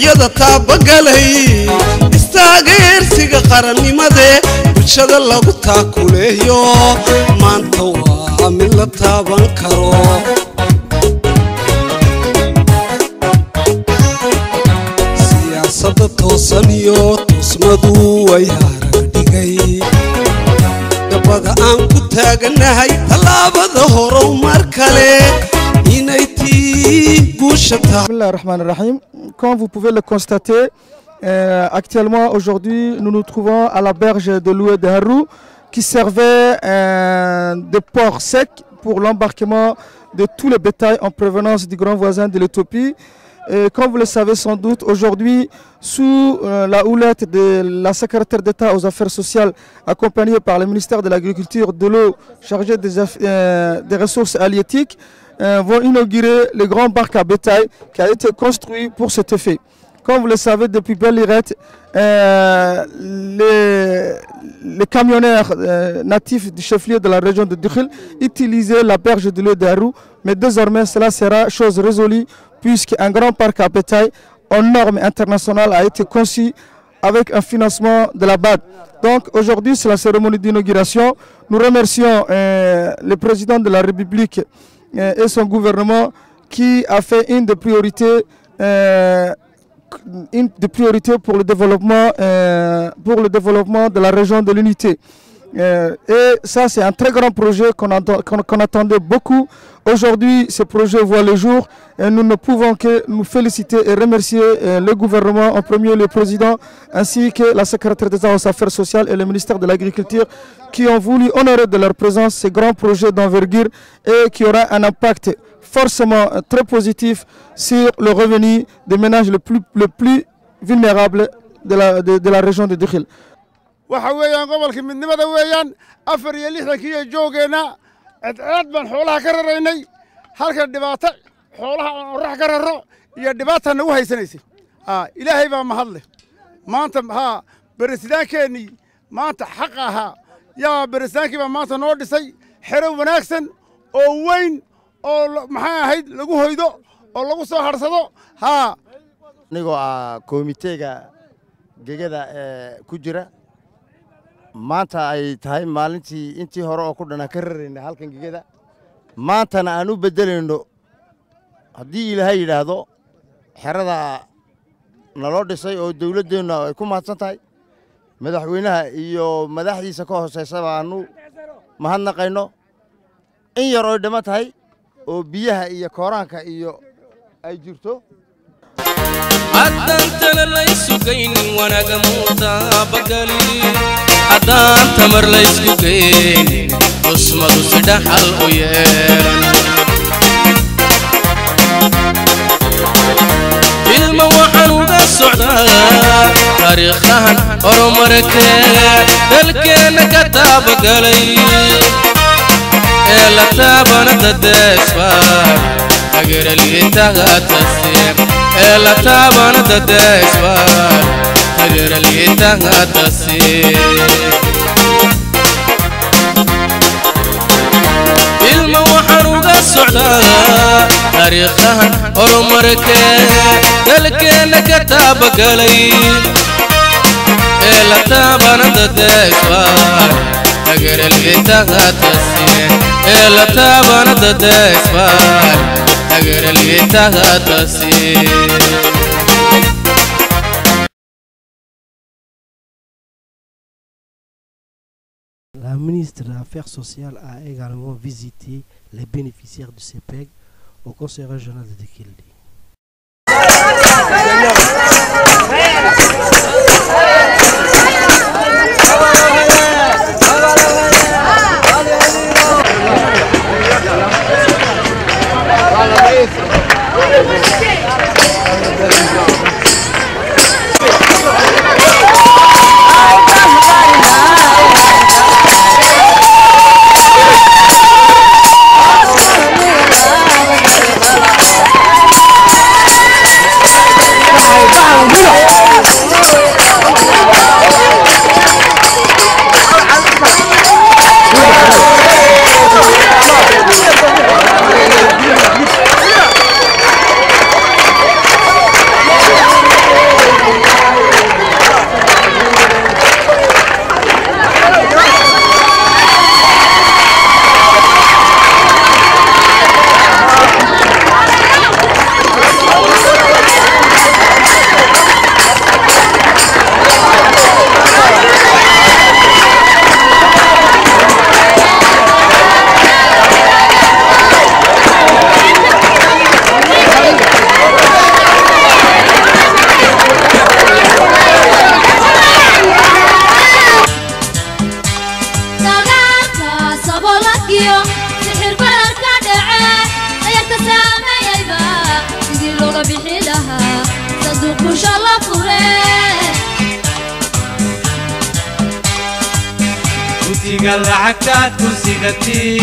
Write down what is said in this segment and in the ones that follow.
mashruucyada taabagalay. Istaageersiga qarannimadee bulshada lagu taakuleeyo. Maanta waa mid la taaban karo. Siyaasadda toosan iyo toosmadu way harag dhigay. Dabada aan ku taaganahay tallaabada horow mar kale Comme vous pouvez le constater, euh, actuellement, aujourd'hui, nous nous trouvons à la berge de l'Oued de qui servait euh, de port sec pour l'embarquement de tous les bétails en provenance du grand voisin de l'Éthiopie. Comme vous le savez sans doute, aujourd'hui, sous euh, la houlette de la secrétaire d'État aux affaires sociales, accompagnée par le ministère de l'Agriculture, de l'eau, chargé des, des ressources halieutiques, vont inaugurer le grand parc à bétail qui a été construit pour cet effet. Comme vous le savez, depuis belle lurette, euh, les, les camionneurs euh, natifs du chef-lieu de la région de Dukhil utilisaient la berge de l'eau d'Arou, mais désormais cela sera chose résolue puisqu'un grand parc à bétail en normes internationales a été conçu avec un financement de la BAD. Donc aujourd'hui, c'est la cérémonie d'inauguration. Nous remercions euh, le président de la République euh, et son gouvernement qui a fait une des priorités, euh, euh, pour le développement de la région de l'unité. Euh, et ça, c'est un très grand projet qu'on attend- qu'on- qu'on attendait beaucoup. Aujourd'hui, ce projet voit le jour et nous ne pouvons que nous féliciter et remercier euh, le gouvernement, en premier le président, ainsi que la secrétaire d'État aux affaires sociales et le ministère de l'Agriculture qui ont voulu honorer de leur présence ces grands projets d'envergure et qui aura un impact forcément euh, très positif sur le revenu des ménages les plus, plus vulnérables de la, de, de la région de Dukhil. Waxa weeyaan gobolka midnimada weeyaan afar iyo lixdankiiyo joogeenna cedceed baan xoolaha ka raraynay. Halka dhibaato xoolaha aan orax ka raro iyo dhibaata nagu haysanaysay. Aa ilaahay baa mahadle maanta haa beresidaankeenii maanta xaq ahaa yaa beresidaankii baa maanta noo dhisay. Xero wanaagsan oo weyn oo maxay ahayd lagu hoydo oo lagu soo hadhsado haa anigoo ah koomiteega gegada ee ku jira maanta ay tahay maalintii intii hore oo ku dhan aan ka raraynay halkan gegada maantana aan u beddelayno haddii ilaahay yidhaahdo xerada naloo dhisay oo dawladdeennu ay ku mahadsan tahay madaxweynaha iyo madaxdiisa ka hoosaysaba aanu mahadnaqayno in yar oy dhama tahay oo biyaha iyo kooraanka iyo ay jirto. Haddaan tala laysu gaynin wanaaga muutaabagali حدان تمر ليسكو كين اسمدو سدح الويان جلما وحنو بسعدا تاريخان ارمرك تلكين كتاب قلي إلا تابنا تدسفا أجر اللي تغتسي إلا تابنا تدسفا تجرلي تنغتسي الموحروقة السعداء تاريخها عمرك دلك انك تابق لي إلا تابنا فاي باي تجرلي تنغتسي إلا تابنا فاي باي تجرلي تنغتسي La ministre des Affaires sociales a également visité les bénéficiaires du CEPEG au Conseil régional de Dekildi. guriga lacagtaad ku sigatay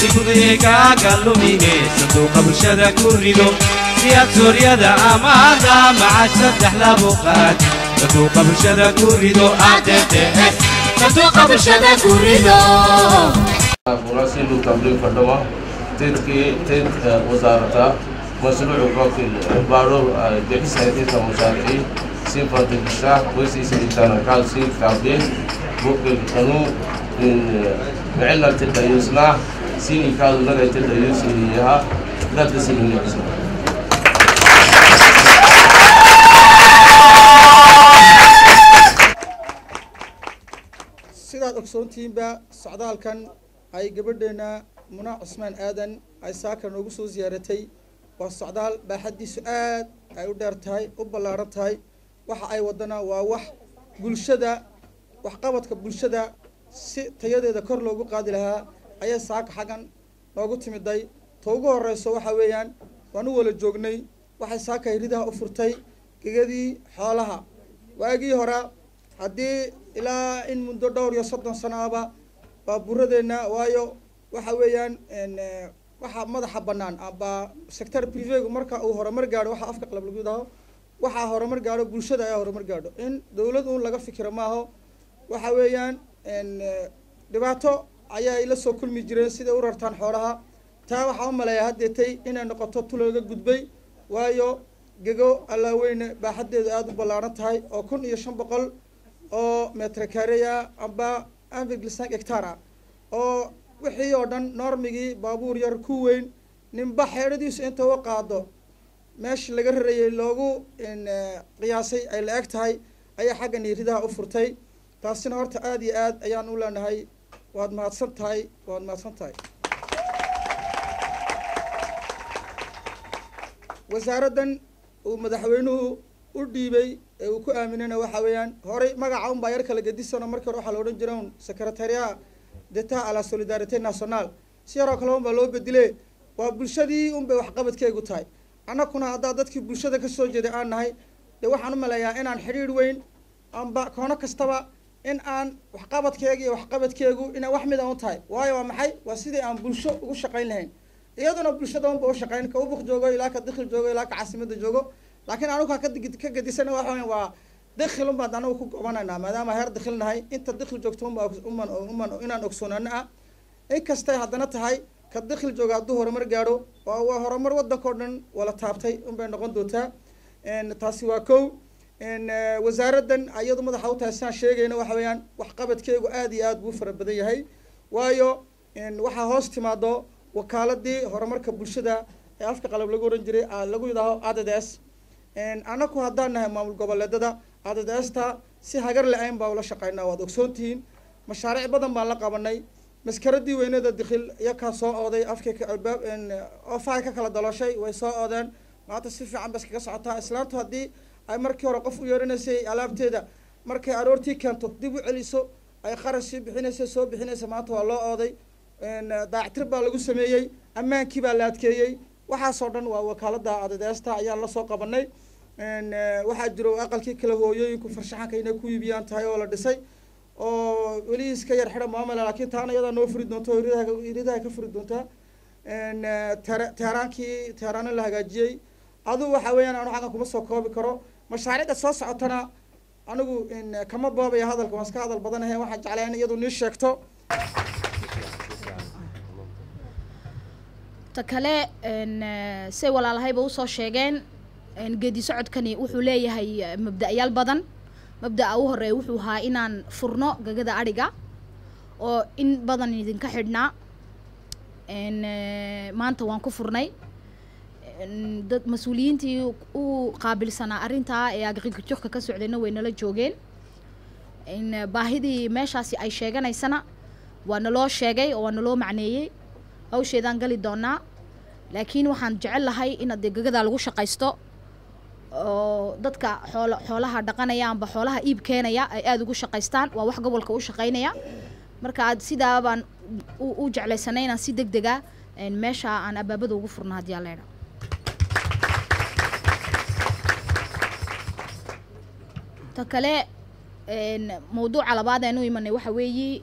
si fududee kaaga lumine sanduuqa bulshada ku rido si aad sooryada amaada macash saddex labu qaad sanduuqa bulshada ku rido ads sanduuqa bulshada ku rido وزارة مشروع باقي بارو بحيث هذه المشاريع صفة الشاه وسيسي تنقل سيف تعبير ممكن قانون ficilna tildaayuusnaa sininkaadunagay tildaayuusiniyaha dadka siningiisa sidaad ogsoontihiinba socdaalkan ay gabadheena munaa cusmaan aadan ay saaka noogu soo ziyaaratay. Waa socdaal baaxaddiisu aad ay u dheer tahay u ballaaran tahay. Waxa ay wadana waa wax bulshada waxqabadka bulshada si tayadeeda kor loogu qaadi lahaa ayay saaka xaggan noogu timiday ta ugu horeyso waxa weeyaan waan u wala joognay waxay saaka hiridaha u furtay gegadii xoolaha. Waagii hore haddii ilaa in muddo dhowr iyo soddon sano aba baabuuradeenna waayo waxa weeyaan waxa madaxa bannaan aba sector privegu marka uu horumar gaadho waxa afka qalab lagu yidhaaho waxaa horumar gaadho bulshada ayaa horumar gaadho. In dowlad uun laga fikiro maaho waxa weeyaan dhibaato ayaa ila soo kulmi jireen siday u rartaan xoolaha. Taa waxaa u maleeyaa haddeetay inay noqoto tu looga gudbay waayo gego allaaweyne baaxaddeedu aada u ballaaran tahay oo kun iyo shan boqol oo metrakareya amba anvirglisang hectar ah oo wixii oo dhan normigii baabuur yar ku weyn ninba xeedhadiisu inta u qaado meesha laga rarayay loogu qiyaasay ay la eg tahay ayaa xagga niiridaha u furtay taasina horta aada iyo aad ayaan u leenahay. Waad mahadsan tahay waad mahadsan tahay. Wasaaraddan uu madaxweynuhu u dhiibay ee uu ku aaminayna waxa weeyaan horey magaca unbaa yar kala gedisano markii hore waxaa la odhan jira un secretariat d'etat à la solidarité nationale. Si yaroo kale unbaa loo bedile waa bulshadii unbay waxqabadkeegu tahay. Annakuna haddaa dadkii bulshada ka soo jeeday aan nahay dee waxaan u maleeyaa inaan xidhiidh weyn amba koono kastaba in aan waxqabadkeega iyo waxqabadkeegu inay wax mid a u tahay. Waayo waa maxay? Waa sidii aan bulsho ugu shaqayn lahayn. Iyaduna bulshada unba u shaqayn ka ubuk joogo ilaa ka dikil joogo ilaa ka caasimada joogo. Laakiin anugu ka gedisana waxa waa dikil unbaan anagu ku gobanaynaa. Maadaama heer dikil nahay inta dikil joogto uman inaan ogsoonaano ah inkastay haddana tahay ka dikil jooga hadduu horumar gaadho waa horumar waddanka o dhan wala taabtay unbay noqon doontaa. Taasi waa kow wasaaraddan iyadu madaxa u tahay sheegayna waxa weeyaan waxqabadkeegu aada iyo aad buu fara badan yahay. Waayo waxaa hoos timaado wakaaladii horumarka bulshada ee afka qalab lagu ohan jiray lagu yidhaaho adds annaku haddaan nahay maamul goboleedada adds-ta si hagar la-ayn baa ula shaqeynaa waad ogsoontihiin mashaariic badan baan la qabanay maskaradii weynada dikil iyakaa soo ooday afkay albaab ofahay ka kala dalooshay way soo oodeen. Maanta si fiican ba iskaga socotaa. Islaantu haddii ay markii hore qof u yeeranaysay alaabteeda markay aroortii keento dib u celiso ay qarash sii bixinaysa soo bixinaysa maanta waa loo ooday daactir baa lagu sameeyey ammaankii baa la adkeeyey. Waxaasoo dhan waa wakaalada adadeesta ayaan la soo qabanay waxaa jiro aqalkii kale hooyooyinku farshaxanka inay ku iibiyaan tahay oo la dhisay oo weli iska yar xidhan maamala laakiin taana iyadaa noo furi doonto iridaha ka furi doontaa. Teheraankii teheraano la hagaajiyey. Aduu waxa weeyaan anu xaggan kuma soo koobi karo mashaariicda soo socotana anigu kama boobaya hadalka waan iska hadal badanahe waxaan jeclaa in iyadu nii sheegto. Ta kale say walaalahayba u soo sheegeen geedi socodkani wuxuu leeyahay mabda'yaal badan. Mabda'a u horreeya wuxuu ahaa inaan furno gagada adhiga oo in badan idinka xidhnaa. Maanta waan ku furnay dad mas'uuliyiintii u qaabilsanaa arrintaa ee agricultureka ka socdayna way nala joogeen. Baahidii meeshaasi ay sheeganaysana waa naloo sheegay oo waa naloo macneeyey. Hawsheedaan gali doonaa laakiin waxaan jecel lahay in adee gagadaa lagu shaqaysto oo dadka xool xoolaha dhaqanaya amba xoolaha iib keenaya ay aada ugu shaqaystaan waa wax gobolka u shaqaynaya. Marka aad sidaa baan u jeclaysanay inaan si deg dega meesha aan abaabada ugu furno haddii aa leedha ta kale mawduuca labaad aan u imanay waxa weeye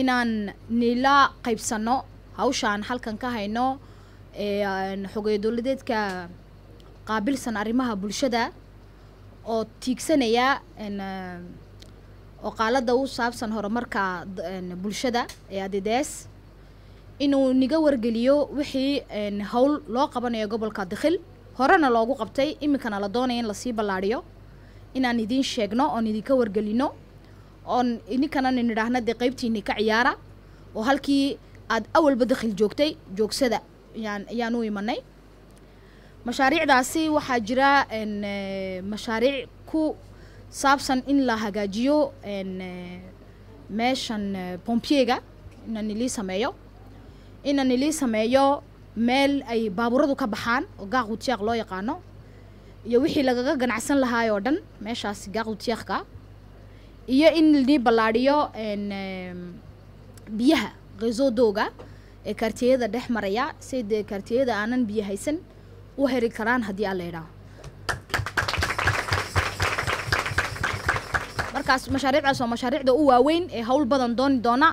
inaan nila qaybsano hawshaan halkan ka hayno xogeyo dowladeedka qaabilsan arrimaha bulshada oo tiigsanaya een, eh, oo qaalada u saabsan horumarka bulshada ee adedes inuu niga wargeliyo wixii hawl loo qabanayo gobolka dikhil horena loogu qabtay iminkana la doonaya in la sii ballaadhiyo inaan idiin sheegno oon idinka wargelino oon idinkana nidhaahna dee qaybtiini ka ciyaara oo halkii aad awalba dakhil joogtay joogsada yaan ayaan u imanay. Mashaariicdaasi waxaa jira eh, mashaariic ku saabsan in la hagaajiyo eh, meeshan eh, pompiega inaan ilii sameeyo. Inaan ilii sameeyo meel ay baaburadu ka baxaan oo gaaqutiyaaq loo yaqaano iyo wixii lagaga ganacsan lahaay oo dhan meeshaas gaaqutiyaaqka iyo in lii ballaadhiyo biyaha qeysodooga ee kaartiyada dhex maraya si dee kaartiyada aanan biyo haysan u heri karaan haddii aan la idhaaho markaas mashaariicdaas waa mashaariicda u waaweyn ee hawl badan dooni doona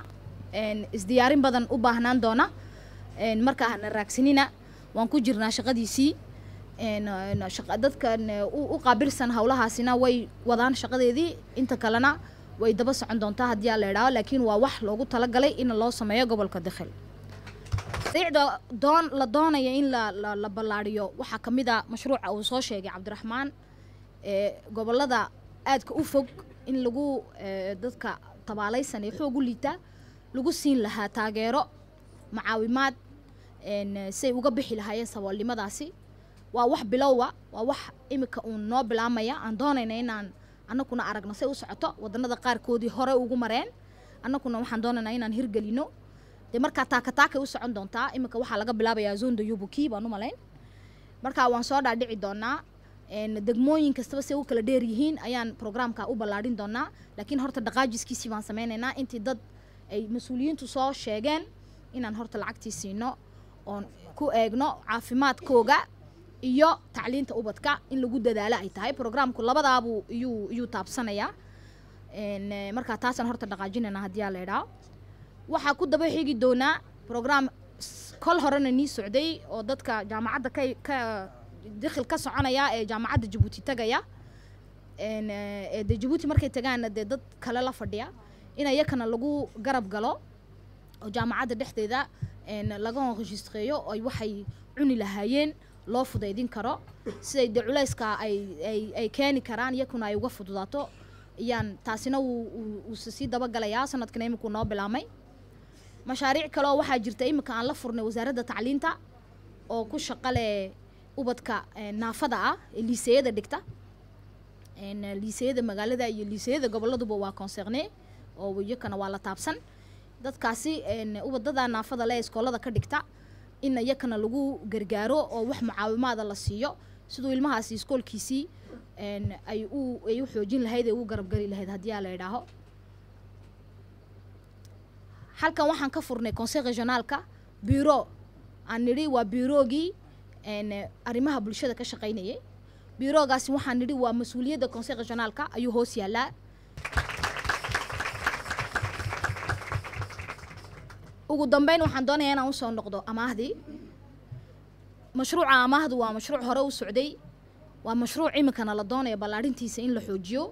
isdiyaarin badan u baahnaan doona een, marka hana raagsanina waan ku jirnaa shaqadiisii dadkan u qaabilsan hawlahaasina way wadaan shaqadeedii inta kalena way daba socon doontaa haddii aan la idhaaho laakiin waa wax loogu talagalay in loo sameeyo gobolka dikhil mashaariicda doon la doonaya in la la, la ballaadhiyo waxaa ka mid a mashruuca uu soo sheegay cabdiraxmaan ee gobollada aadka u fog in lagu dadka tabaalaysan ee xoog u liita lagu siin lahaa taageero macaawimaad say uga bixi lahaayeen saboolnimadaasi waa wax bilowa waa wax imika uun noo bilaamaya aan doonayna inaan annaguna aragno say u socoto wadannada qaarkoodii hore ugu mareen. Annaguna waxaan doonaynaa inaan hirgelino. Dee markaa taaka taakay u socon doontaa imika waxaa laga bilaabayaa zonda yubuki baan u malayn. Markaa waan soo dhaadhici doonaa. Degmooyin kastaba say u kala dheer yihiin ayaan programka u ballaadhin doonaa. Laakiin horta dhaqaajiskiisii baan sameynaynaa. Intii dad ay mas'uuliyiintu soo sheegeen inaan horta lacagtii siino oon ku eegno caafimaadkooga iyo tacliinta ubadka in lagu dadaalo ay tahay. Programku labadaabuu iyuu iyuu taabsanayaa. Eh, markaa taasaan horta dhaqaajinayna haddii aa la idhaaho waxaa ku daba xigi doonaa program s- kol horena nii socday oo dadka jaamacadda ka ka dikhil ka soconaya ee jaamacadda jabuuti tagaya. Eh, ee dee jabuuti markay tagaana dee dad kale la fadhiya in iyakana lagu garab galo oo jaamacadda dhexdeeda laga enregistreeyo ay waxay cuni lahaayeen loo fudaydin karo siday dee culayska ay keeni karaan iyakuna ay uga fududaato ayaan taasina wuu wuu- wuu sii dabagalayaa sanadkana imikuu noo bilaamay mashaariic kale oo waxaa jirta imika aan la furnay wasaaradda tacliinta oo ku shaqo leh ubadka naafada ah ee liiseyada dhigta. Liiseyada magaalada iyo liiseyada goboladuba waa concerné oo iyakana waa la taabsan. Dadkaasi ubadada naafada leh iskoolada ka dhigta in iyakana lagu gargaaro oo wax mucaawimaada la siiyo. Siduu ilmahaasi iskoolkiisii ay u ay u xoojin lahayd ee u garabgari lahayd haddii aa la idhaaho halkan waxaan ka furnay conseil regionaalka bureau. Aan nidhi waa bureaugii arrimaha bulshada ka shaqaynayay. Bureaugaasi waxaan nidhi waa mas'uuliyadda conseil regionaalka ayuu hoos yaalaa ugu dambeyn waxaan doonayaa inaan u soo noqdo amaahdii mashruuca amaahdu waa mashruuc hore u socday. Waa mashruuc iminkana la doonaya ballaadhintiisa in la xoojiyo.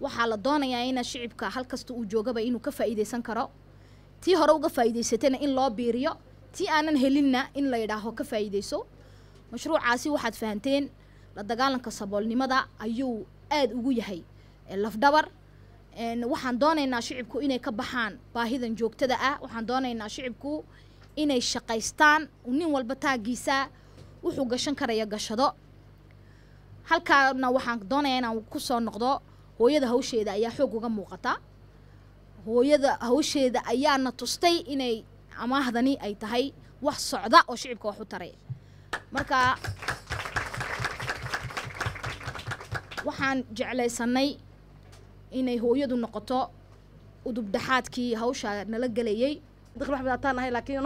Waxaa la doonayaa ina shicibka hal kasta uu joogaba inuu ka faa'iidaysan karo. Tii hore uga faa'iidaysatana in loo biiriyo. Tii aanan helinna in la yidhaaho ka faa'iidayso mashruucaasi waxaad fahanteen la dagaalanka saboolnimada ayuu aad ugu yahay. Lafdhabar waxaan doonaynaa shicibku inay ka baxaan baahidan joogtada ah. Waxaan doonaynaa shicibku inay shaqaystaan. Nin walba taagiisa wuxuu gashan karaya gashado. Halkaana waxaan doonayaa inaan ku soo noqdo hooyada hawsheeda ayaa xoog uga muuqata. Hooyada hawsheeda ayaana tustay inay amaahdani ay tahay wax socda oo shicibka wax u taray. Marka waxaan jeclaysanay inay hooyadu noqoto udubdhaxaadkii hawsha nala wax badataan ahay laakiin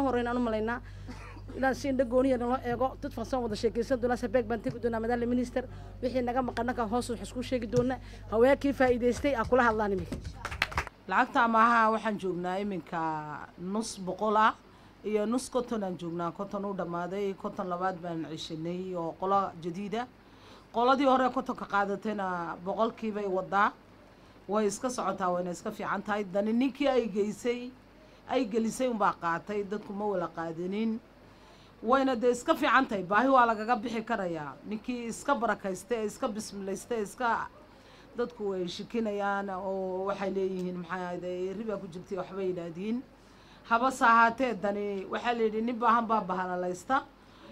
naloo eego dad farsamo wada sheekaysan wixii naga maqan naga hoos wax isku lacagta amaaha waxaan joognaa iminka nus boqol ah iyo nus konton aan joognaa. Konton u dhammaaday konton labaad baan ceshanay oo qolo jadiida. Qoladii hore kontonka qaadatayna boqolkiibay wadaa way iska socotaa wayna iska fiican tahay dani ninkii ay geysay ay gelisay unbaa qaatay. Dadku ma wala qaadanin wayna dee iska fiican tahay baahi waa lagaga bixi karayaa ninkii iska barakaysta ee iska bismilaysta ee iska dadku way shikinayaan. Oo waxay leeyihiin maxaa ribaa ku jirtay waxbay yidhaahdiin habase ahaatee dani waxaa la yidhi nin baahan baa bahalalaysta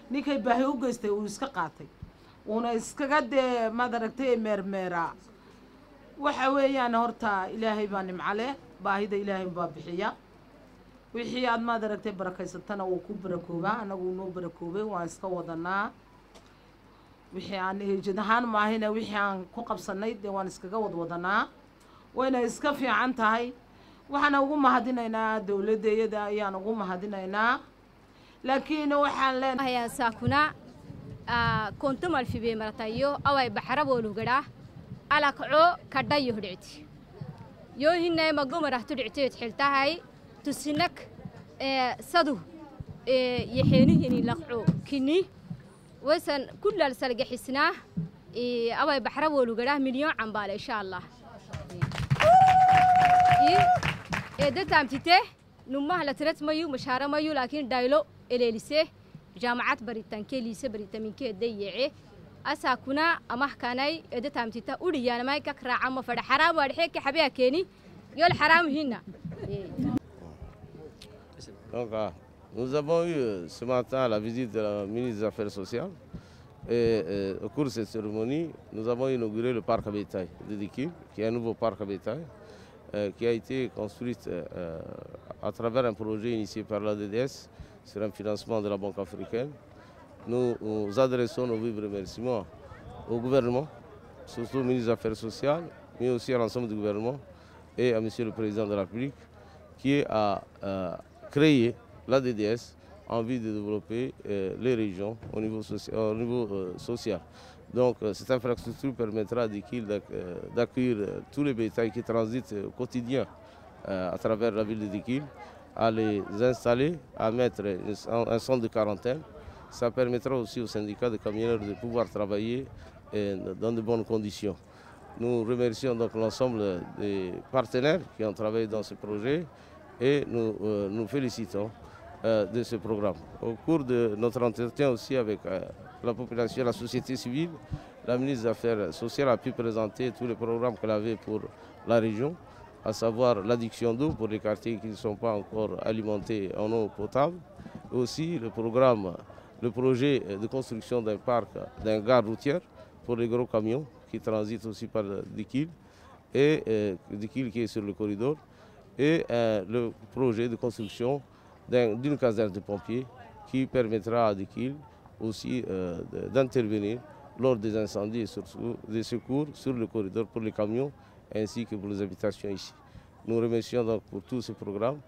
ninkay baahi u geystay uu iska qaatay. Uuna iskaga dee maad aragtay meermeera waxa weeyaan horta ilaahay baa nimco leh baahida ilaahay baa bixiya. Wixii aad maad aragtay barakaysatana wuu ku barakoobaa annagu noo barakoobay waan iska wadanaa. Wixii aan eejad ahaan maahina wixii aan ku qabsanay dee waan iskaga wadwadanaa wayna iska fiican tahay. Waxaan ugu mahadinaynaa dowladdeeyada ayaan ugu mahadinaynaa. Laakiin waxaan leenahay saakuna kontomal fibe maratayo away على كعو كداي هدعتي يوهنا ما قوم راح تدعتي تحلتهاي تسنك صدو لقعو كني وسن كل السلق حسناه أوي بحر ولقراه مليون عم عمبال إن شاء الله إذا نما نمه لترت مايو مشارة مايو لكن دايلو إليليسيه جامعات بريطانية كيليسيه بريطانية دي ديعيه Donc, ah, nous avons eu euh, ce matin la visite de la ministre des Affaires sociales. Et euh, au cours de cette cérémonie, nous avons inauguré le parc à bétail de Dikil, qui est un nouveau parc à bétail, euh, qui a été construit euh, à travers un projet initié par la DDS sur un financement de la Banque africaine. Nous, adressons nos vifs remerciements au gouvernement, surtout au ministre des Affaires sociales, mais aussi à l'ensemble du gouvernement et à Monsieur le Président de la République, qui a euh, créé la DDS en vue de développer euh, les régions au niveau, euh, social. Donc cette infrastructure permettra d'accueillir tous les bétails qui transitent au quotidien à travers la ville de Dikil, à les installer, à mettre un centre de quarantaine. Ça permettra aussi aux syndicats de camionneurs de pouvoir travailler euh, dans de bonnes conditions. Nous remercions donc l'ensemble des partenaires qui ont travaillé dans ce projet et nous euh, nous félicitons euh, de ce programme. Au cours de notre entretien aussi avec la population la société civile, la ministre des Affaires sociales a pu présenter tous les programmes qu'elle avait pour la région, à savoir l'addiction d'eau pour les quartiers qui ne sont pas encore alimentés en eau potable, aussi le programme, le projet de construction d'un parc, d'un gare routière pour les gros camions qui transitent aussi par Dikil, et euh, qui est sur le corridor, et euh, le projet de construction d'un- d'une caserne de pompiers qui permettra à Dikil aussi euh, d'intervenir lors des incendies et surtout des secours sur le corridor pour les camions ainsi que pour les habitations ici. Nous remercions donc pour tous ces programmes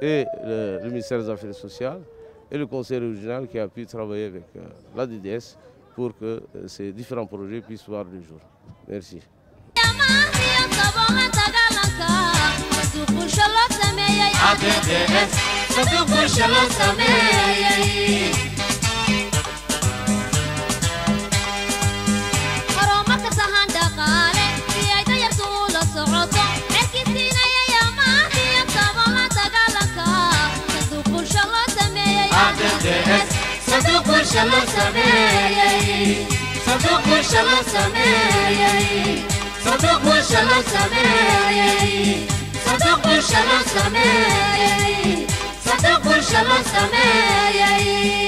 et le ministère des Affaires sociales et le conseil régional qui a pu travailler avec euh, la DDS pour que euh, ces différents projets puissent voir le jour. Merci. shalom samei Sadok mo shalom samei Sadok mo shalom samei Sadok mo shalom shalom